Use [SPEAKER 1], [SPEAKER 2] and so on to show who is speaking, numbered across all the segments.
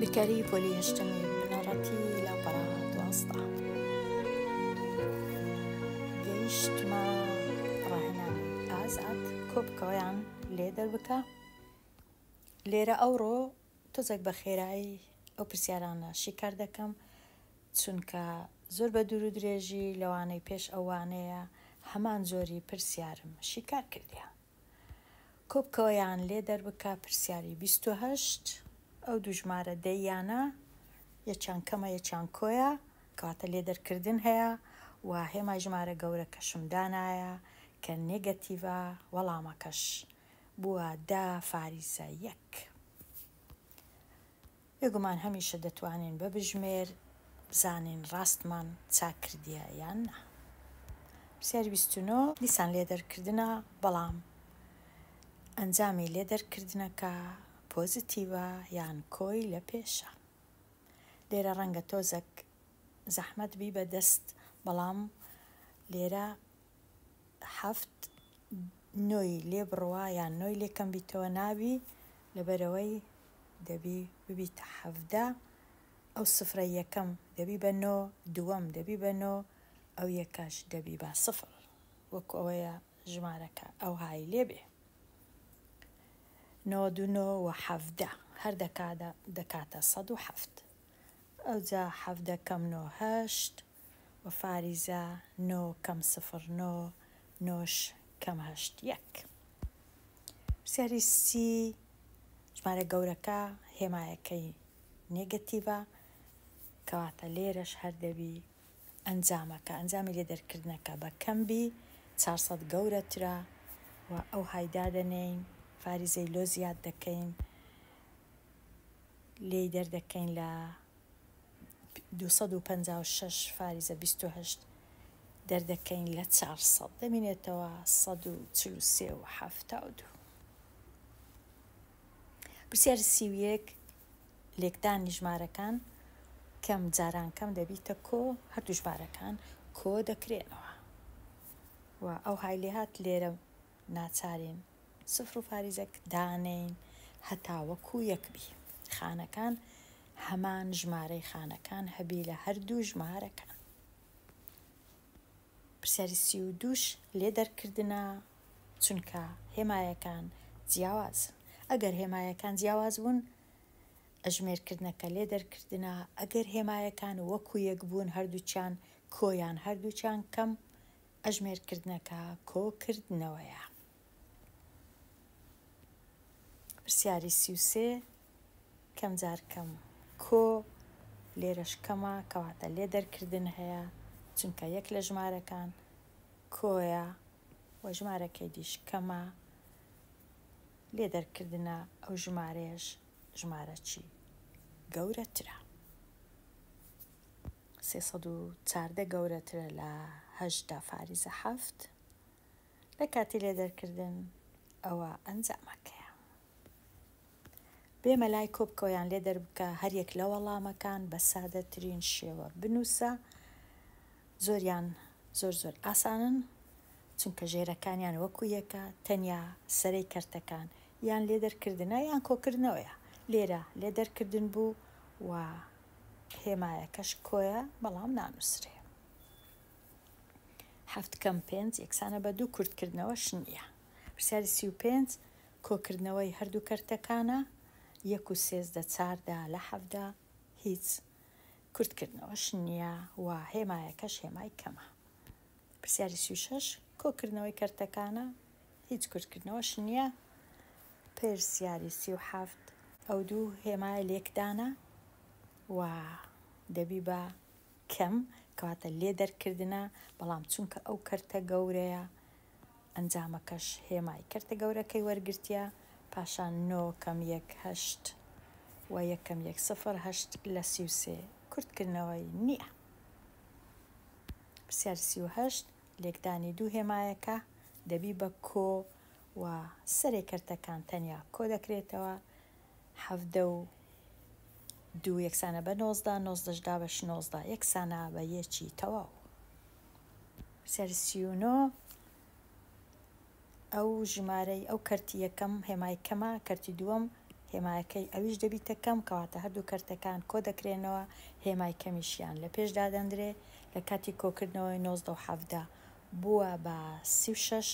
[SPEAKER 1] بیرکاری پۆلی هەشتم بنەڕەتی لە پەڕا دوازدە گەیشتمە ڕاهێنان ئازاد کۆبکەوەیان لێ دەربکە لێرە ئەوڕۆ تۆزێک بە خێرایی ئەو پرسیارانە شیکار دەکەم چونکە زۆر بە دوور و درێژی لەوانەی پێش ئەوانەیە هەمان جۆری پرسیارم شیکار کردیان کۆبکەوەیان لێ دەربکە پرسیاری بیست و هەشت ئەو دوو ژمارە دەییانە یەکیان کەمە یەکیان کۆیە کەواتە لێ دەرکردن هەیە و هێمای ژمارە گەورەکەشم دانایە کە نێگەتیڤە وەڵامەکەش بووە دە فاریزە یەک. بێگومان هەمیشە دەتوانین بە بژمێر بزانین ڕاستمان چاک کردیە یان نا. پرسیاری بیست و نۆ. دیسان لێدەرکردنە بەڵام ئەنجامی لێدەرکردنەکە پۆزتیڤە یان کۆی لە پێشە؟ لێرە ڕەنگە تۆزەک زەحمەت بی بە دەست بەڵام لێرە حەفت نۆی لێ بڕوا یان نۆی لێ کەم بیتەوە نابی لەبەرئەوەی دەبی ببیتە حەڤدە ئەو سفرە یەکەم دەبی بە نۆ دووەم دەبی بە نۆ ئەو یەکەش دەبی بە سفر وەکو ئەوەیە ژمارەکە ئەو های لێ بێ نۆ دوو نۆ و حەڤدە هەر دەکاتە سەد و حەفت ئەوجا حەڤدە کەم نۆ هەشت و فاریزە نۆ کەم سفر نۆ نۆش کەم هەشت یەک. پرسیاری سی، ژمارە گەورەکە هێمایەکەی نێگەتیڤە، کەواتە لێرەش هەر دەبی ئەنجامەکە، ئەنجامی لێدەرکردنەکە بە کەم بی چوار سەد گەورەترە و ئەو های دادەنێین، فاریزەی لۆ زیاد دەکەین، لێی دەردەکەین لە دوو سەد و پەنجا و شەش فاریزە بیست و هەشت دەردەکەین لە چار سەد دەمینێتەوە سەد و چل و سێ و حەفتا و دوو پرسیاری سی و یەک لێکدانی ژمارەکان کەم جاران کەم دەبیتە کۆ هەردوو ژمارەکان کۆ دەکرێنەوە و ئەو های لێهات لێرە ناچارین سفر و فاریزەک دانین هەتا وەکو یەکبی خانەکان هەمان ژمارەی خانەکان هەبی لە هەردوو ژمارەکان پرسیاری سی و دووش لێ دەرکردنە چونکە هێمایەکان جیاوازن ئەگەر هێمایەکان جیاواز بوون ئەژمێرکردنەکە لێ دەرکردنە ئەگەر هێمایەکان وەکو یەک بوون هەردووچان کۆیان هەردووچان کەم ئەژمێرکردنەکە کۆکردنەوەیە پرسیاری سی و سێ کەم جار کەم کۆ لێرەش کەمە کەواتە لێ دەرکردن هەیە چونکە یەک لە ژمارەکان کۆیە وە ژمارەکەی دیش کەمە لێ دەرکردە ئەو ژمارەیەش ژمارە چی گەورەترە سێسەد و چاردە گەورەترە لە هەشدا فاریزە حەفت لە کاتی لێدەرکردن ئەوە ئەنجامەکەیە. بێمە لای کۆبکەوە یان لێدەربکە هەر یەک لە وەڵامەکان بە سادەترین شێوە بنووسە زۆریان زۆر زۆر ئاسانن چونکە ژێرەکانیان وەکو یەکە تەنیا سەرەی کەرتەکان یان لێ دەرکردە یان کۆکردنەوەیە لێرە لێ دەرکردن بوو و هێمایەکەش کۆیە بەڵام نانووسرێ حەفت کەم پێنج یەکسانە بە دوو کورتکردنەوە ش نییە. پرسیاری سی و پێنج، کۆکردنەوەی هەردوو کەرتەکانە، یەک و سێزدە چار دە لە حەڤدە، هیچ کورتکردنەوە ش نییە و هێمایەکەش هێمای کەمە. پرسیاری سی و شەش، کۆکردنەوەی کەرتەکانە، هیچ کورتکردنەوە ش نییە. پرسیاری سی و حەفت، ئەو دوو هێمایە لێکدانە و دەبی بە کەم کەواتە لێ دەرکردنە بەڵام چونکە ئەو کەرتە گەورەیە ئەنجامەکەش هێمای کەرتە گەورەکەی وەرگرتیە پاشان نۆ کەم یەک هەشت و یەک کەم یەک سفر هەشت لە سی و سێ کورتکردنەوەی نییە پرسیار سی و هەشت لێکدانی دوو هێمایەکە دەبی بە کۆ و سەرێ کەرتەکان تەنیا کۆ دەکرێتەوە حەڤدە و دوو یەکسانە بە نۆزدە، نۆزدەش دا بە شنۆزدە یەکسانە بە یەکی تەواو. سەر سی و نۆ ئەو ژمارەی ئەو کەرتی یەکەم هێمای کەمە، کەرتی دووەم هێمایەکەی ئەویش دەبیتە کەم، کەواتە هەردوو کەرتەکان کۆ دەکرێنەوە، هێمای کەمیشیان لە پێش دادەندرێ، لە کاتی کۆکردنەوەی نۆزدە و حەڤدە بووە بە سی و شەش،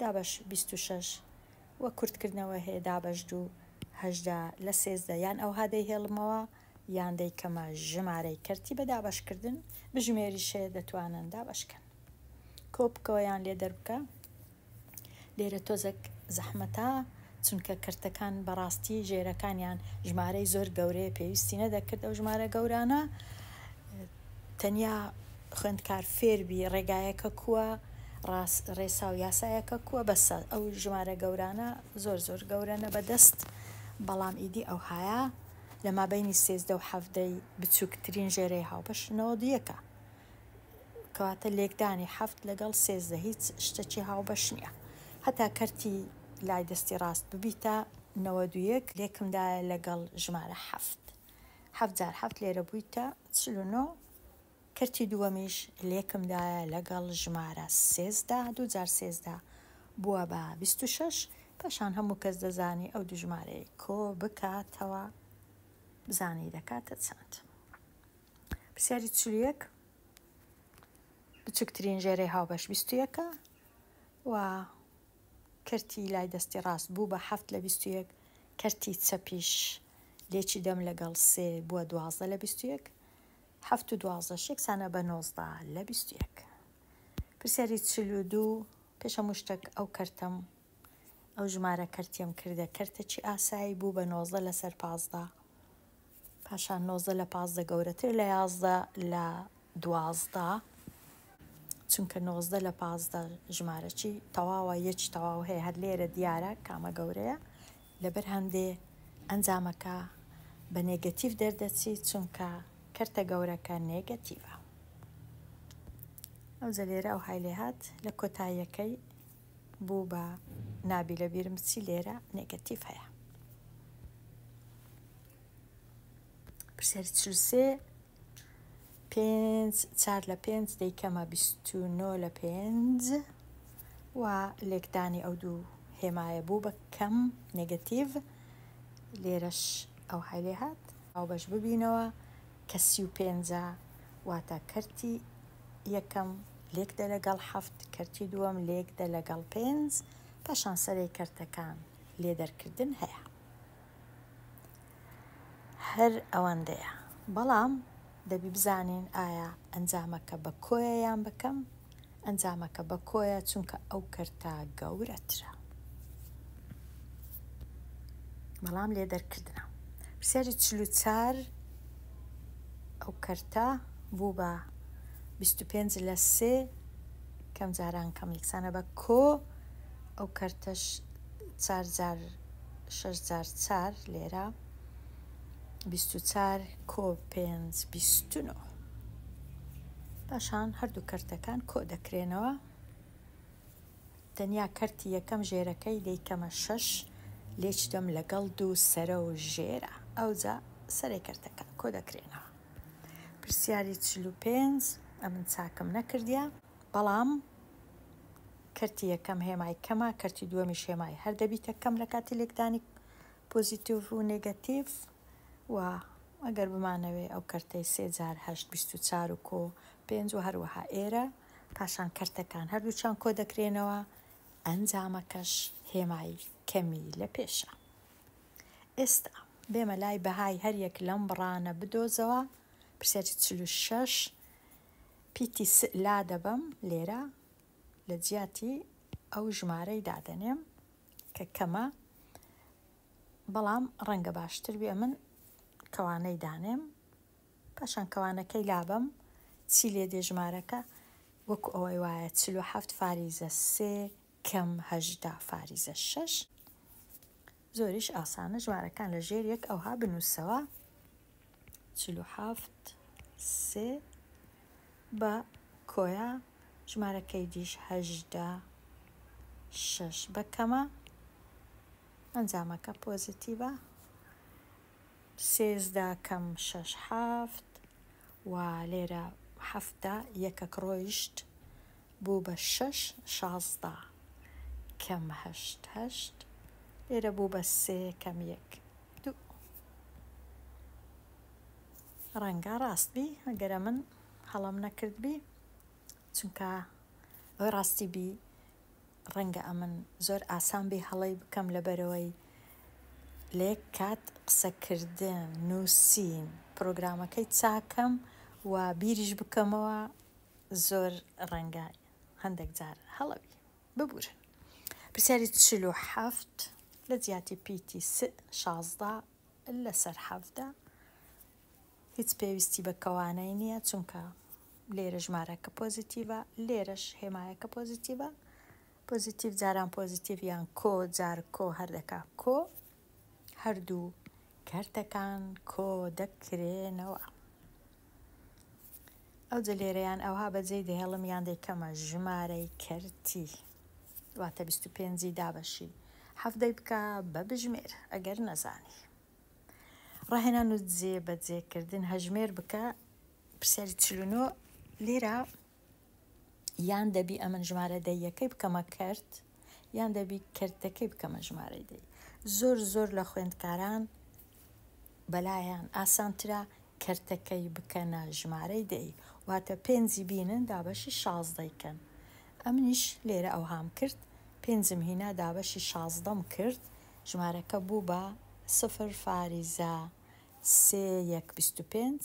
[SPEAKER 1] دا بە بیست و شەش. وە کورتکردنەوە هەیە دابەش دوو هەژدە لە سێزدە یان ئەوها دەیهێڵمەوە یان دەیکەمە ژمارەی کەرتی بە دابەشکردن بژمێریش هەیە دەتوانن دابەشکەن کۆبکەوە یان لێ دەربکە لێرە تۆزەک زەحمەتا چونکە کەرتەکان بەڕاستی ژێرەکانیان ژمارەی زۆر گەورەیە پێویستی نەدەکرد ئەو ژمارە گەورانە تەنیا خوێندکار فێربی ڕێگایەکە کوە ڕاس ڕێساو یاسایەکە کوە بەسە ئەو ژمارە گەورانە زۆر زۆر گەورەنە بەدەست بەڵام ئیدی ئەوهایە لە مابینی سێزدە و حەڤدەی بچووکترین ژێرەی هاوبەش نەوەد یەکە کەواتە لێکدانی حەفت لەگەڵ سێزدە هیچ شتەکی هاوبەش نییە هەتا کەرتی لای دەستی ڕاست ببیتە نەوەد و یەک لێکمدایە لەگەڵ ژمارە حەفت حەفت جار حەفت لێرە بوویتە چل و نۆ، کەرتی دووەمیش لێکم دایە لەگەڵ ژمارە سێزدە، دوو جار سێزدە بووە بە بیست و شەش، پاشان هەموو کەس دەزانی ئەو دوو ژمارەی کۆ بکاتەوە بزانێ دەکاتە چەند. پرسیاری چل و یەک، بچووکترین ژێرەی هاوبەش بیست و یەکە و کەرتی لای دەستی ڕاست بوو بە حەفت لە بیست و یەک، کەرتی چەپیش، لێکی دەم لەگەڵ سێ بووە دوازدە لە بیست و یەک، حەفت و دوازدەش یەکسانە بە نۆزدە لە بیست و یەک. پرسیاری چل و دوو، پێش هەموو شتێک ئەو کەرتەم، ئەو ژمارە کەرتیەم کردە کەرتێکی ئاسایی بوو بە نۆزدە لەسەر پازدە، پاشان نۆزدە لە پازدە گەورەتر لە یازدە لە دوازدە چونکە نۆزدە لە پازدە ژمارەچی تەواوە یەکی تەواو هەیە هەر لێرە دیارە کامە گەورەیە لەبەر هەندێ ئەنجامەکە بە نێگەتیڤ دەردەچی چونکە کەرتە گەورەکە نێگەتیڤە ئەوجە لێرە ئەو های لێهات لە کۆتاییەکەی بوو بە نابیلە بیرم چی لێرە نێگەتیڤ هەیە پرسیاری چل و سێ پێنج چار لە پێنج دەیکەمە بیست و نۆ لە پێنج و لێکدانی ئەو دوو هێمایە بوو بە کەم نێگەتیڤ لێرەش ئەو های لێ هات ئەو بەش ببینەوە کە سی و پێنجە واتە کەرتی یەکەم، لێک دە لەگەڵ حەفت، کەرتی دووەم، لێک دە لەگەڵ پێنج، پاشان سەرەی کەرتەکان لێ دەرکردن هەیە. هەر ئەوەندەیە. بەڵام دەبی بزانین ئایا ئەنجامەکە بە کۆیە یان بە کەم؟ ئەنجامەکە بە کۆیە چونکە ئەو کەرتە گەورەترە. بەڵام لێ دەرکردنە. پرسیاری چل و چار. ئەو کەرتە بوو بە بیست و پێنج لە سێ کەم جاران کەم یەکسانە بە کۆ ئەو کەرتەش چار جار شەش جار چار لێرە بیست و چار کۆ پێنج بیست و نۆ پاشان هەردوو کەرتەکان کۆ دەکرێنەوە تەنیا کەرتی یەکەم ژێرەکەی لێی کەمە شەش لێچ دەم لەگەڵ دوو سەرە و ژێرە ئەوجا سەرێ کەرتەکە کۆ دەکرێنەوە پرسیاری چل و پێنج ئەمن چاکم نەکردیە بەڵام کەرتی یەکەم هێمای کەمە کەرتی دووەمیش هێمای هەر دەبیتە کەم لە کاتی لێکدانی پۆزیتیڤ و نێگەتیڤ و ئەگەر بمانەوێ ئەو کەرتەی سێ جار هەشت بیست و چار و کۆ پێنج و هەروەها ئێرە پاشان کەرتەکان هەردووچان کۆدەکرێنەوە، ئەنجامەکەش هێمای کەمی لەپێشە. ئێستا بێمە لای بەهای هەریەک لەم بڕانە بدۆزەوە، پرسیاری چل و شەش پیتی س لا دەبەم لێرە لە جیاتی ئەو ژمارەی دادەنێم کە کەمە بەڵام ڕەنگە باشتر بێ من کەوانەی دانێم پاشان کەوانەکەی لابەم چی لێ دێ ژمارەکە وەکو ئەوەی وایە چل و حەفت فاریزە سێ کەم هەژدە فاریزە شەش زۆریش ئاسانە ژمارەکان لە ژێر یەک ئەوها بنووسەوە چل و حەفت سێ بە کۆیە ژمارەکەی دیش هەژدە شەش بەکەمە ئەنجامەکە پۆزیتیڤە سێزدە کەم شەش حەفت وە لێرە حەفتە یەکەک ڕۆیشت بوو بە شەش شازدە کەم هەشت هەشت لێرە بوو بە سێ کەم یەک دوو ڕەنگە ڕاست بی ئەگەر ئەمن هەڵەم نەکردبی چونکە ئەوەی ڕاستی بی ڕەنگە ئەمن زۆر ئاسان بێ هەڵەی بکەم لەبەرئەوەی لە یەک کات قسەکردن، نووسین، پرۆگرامەکەی چاکەم و بیریش بکەمەوە زۆر ڕەنگە هەندێک جار هەڵە بی. ببورن. پرسیاری چل و حەفت لە جیاتی پیتی س شازدە لەسەر حەڤدە هیچ پێویستی بە کەوانەی نییە چونکە لێرە ژمارەکە پۆزیتیڤە لێرەش هێمایەکە پۆزیتیڤە پۆزیتیڤ جاران پۆزیتیڤ یان کۆ جار کۆ هەردەکا کۆ هەردوو کەرتەکان کۆ دەکرێنەوە ئەو جە لێرەیان ئەوها بەجێی دەهێڵم یان دەیکەمە ژمارەی کەرتی واتە 25 دابەشی هەفتەی بکە بە بژمێر ئەگەر نەزانی ڕاهێنان و جێ بە جێکردن هەژمێر بکە پرسیاری چلونۆ لێرە یان دەبی ئەمن ژمارە دەیەکەی بکەمە کرد یان دەبی کردەکەی بکەمە ژمارەی دەی زۆر زۆر لە خوێندکاران بەلایەن ئاسانترە کردەکەی بکەنە ژمارەی دەی واتە پێنجی بینن دابەشی شازدەیکەن ئەمنیش لێرە ئەوهام کرد پێنجم هینا دابەشی شازدەم کرد ژمارەکە بوو بە سفر فاریزە سێ یەک بیست و پێنج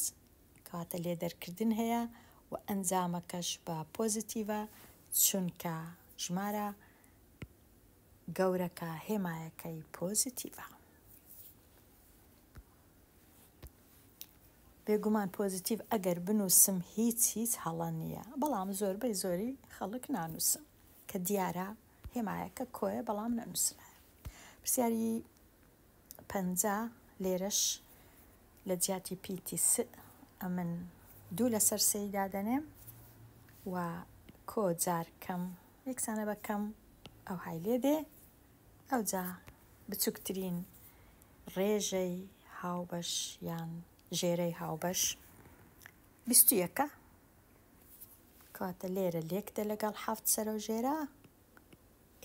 [SPEAKER 1] کەواتە لێ دەرکردن هەیە و ئەنجامەکەش بە پۆزیتیڤە چونکە ژمارە گەورەکە هێمایەکەی پۆزیتیڤە بێگومان پۆزیتیڤ ئەگەر بنووسم هیچ هیچ هەڵە نییە بەڵام زۆربەی زۆری خەڵک نانووسم کە دیارە هێمایە کە کۆیە بەڵام نەنووسراە پرسیاری پەنجا لێرەش لە جیاتی پیتی س ئەمن دوو لەسەر سێی دادەنێم و کۆ جار کەم یەکسانە بە کەم ئەو های لێ دێ ئەو جا بچووکترین ڕێژەی هاوبەش یان ژێرەی هاوبەش بیستویەکە کەواتە لێرە لێکدە لەگەڵ حەفت سەرە و ژێرە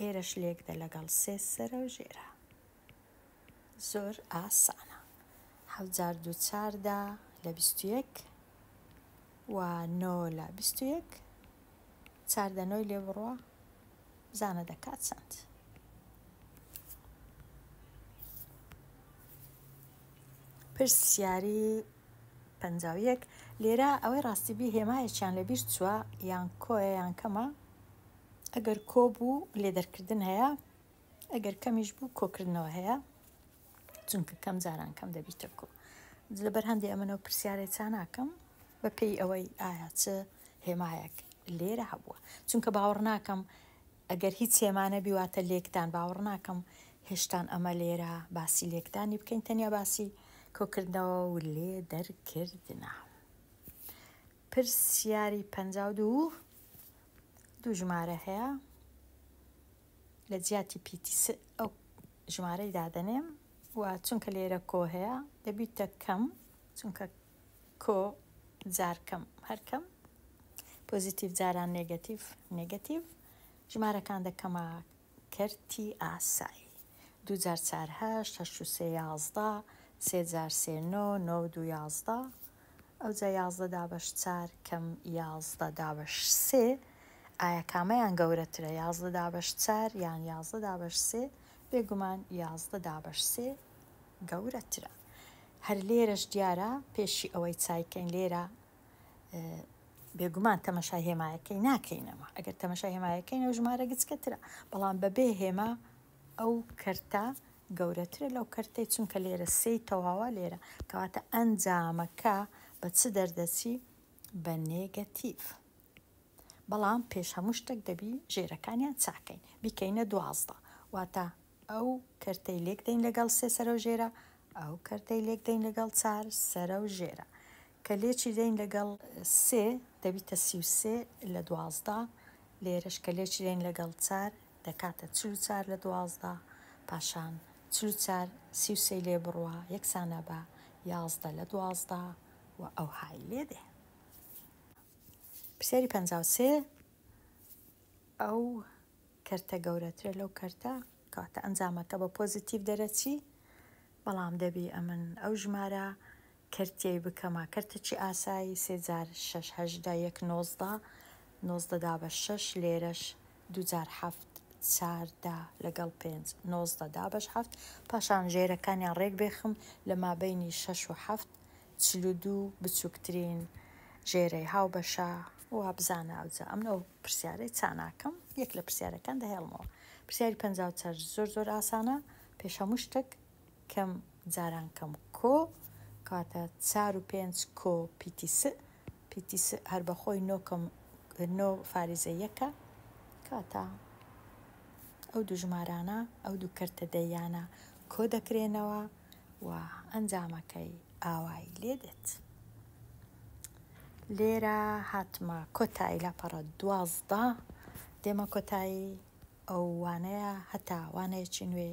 [SPEAKER 1] ئێرەش لێکدە لەگەڵ سێ سەرە و ژێرە زۆر ئاسانە حەوجار دوو چاردا لە بیستویەک و نۆ لە بیستویەک چاردە نۆی لێ بڕە بزانە دەکات چەند. پرسیاری پەنجا و یەک لێرە ئەوەی ڕاستی بی هێمایەکیان لە بیر چووە یان کۆیە یان کەمە ئەگەر کۆ بوو لێ دەرکردن هەیە ئەگەر کەمیش بوو کۆکردنەوە هەیە چونکە کەم جاران کەم دەبیتە کو لەبەر هەندێ ئەمەەوە پرسیارێ چا ناکەم بە پێی ئەوەی ئایا چ هێمایەک لێرە هەبووە چونکە باوەڕ ناکەم ئەگەر هیچ هێمانە بیواتە لێکتان باوەڕ ناکەم هێشتان ئەمە لێرە باسی لێکدانی بکەین تەنیا باسی کۆکردنەوە و لێ دەرکردنا پرسیاری پ دوو دوو ژمارە هەیە لە جیاتی پیتی سئ ئەو ژمارەی دادەنێم و چونکە لێرە کۆ هەیە دەبیتە کەم چونکە کۆ جار کەم هەر کەم پۆزیتیڤ جاران نێگەتیڤ نێگەتیڤ ژمارەکان دەکەمە کەرتی ئاسایی دوو جار چار هەشت هەشت و سێ یازدە سێ جار سێ نۆ نۆ و دوو یازدە ئەوجا یازدە دابەش چار کەم یازدە دابەش سێ ئایا کامەیان گەورەترە یازدە دابەش چار یان یازدە دابەش سێ بێگومان یازدە دابەش سێ گەورەترە هەر لێرەش دیارە پێشی ئەوەی چایکەین لێرە بێگومان تەمەشای هێمایەکەی ناکەینەوە ئەگەر تەمەشای هێمایەکەینەوە ژمارە گچکەترە بەڵام بەبێ هێما ئەو کەرتە گەورەترە لەو کەرتەی چونکە لێرە سێی تەواوە لێرە کەواتە ئەنجامەکە بە چ دەردەچی بە نێگەتیڤ بەڵام پێش هەموو شتێک دەبی ژێرەکانیان چاکەین بیکەینە دوازدە واتە ئەو کەرتەی لێک دەین لەگەڵ سێ سەرە و ژێرە ئەو کەرتەی لێک دەین لەگەڵ چار سەرە و ژێرە کە لێکی دەین لەگەڵ سێ دەبیتە سی و سێ لە دوازدە لێرەش کە لێکی دەین لەگەڵ چار دەکاتە چل و چار لە دوازدە، پاشان چل و چار سی و سێی لێ بڕوە یەکسانە بە یازدە لە دوازدە و ئەوهای لێ دێ. پرسیاری پەنجا و سێ، ئەو کەرتە گەورەترە لەو کەرتە، کەواتە ئەنجامەکە بە پۆزیتیڤ دەرەچی، بەڵام دەبی ئەمن ئەو ژمارە کەرتیی بکەمە کەرتەچی ئاسایی سێ جار شەش هەژدە یەک نۆزدە نۆزدە دا بە شەش لێرەش دوو جار حەفت چاردە لەگەڵ پێنج نۆزدە دا بە حەفت پاشان ژێرەکانیان ڕێک بێخم لە مابەینی شەش و حەفت چل و دوو بچووکترین ژێرەی هاوبەشە وابزانە ئەوجا ئەمن ئەو پرسیارەی چا ناکەم یەک لە پرسیارەکان دەهێڵمەوە پرسیاری پەنجا و چار زۆر زۆر ئاسانە پێش هەموو شتەک کەم جاران کەم کۆ کاتە چار و پێنج کۆ پیتی سئ پیتی سئ هەر بە خۆی نۆ کەم نۆ فاریزە یەکە کاتە ئەو دوو ژمارانە ئەو دوو کەرتە دەیانە کۆ دەکرێنەوە و ئەنجامەکەی ئاوایی لێ دێت لێرە هاتمە کۆتایی لە پەڕە دوازدە دێمە کۆتایی ئەو وانەیە هەتا وانەیەکی نوێ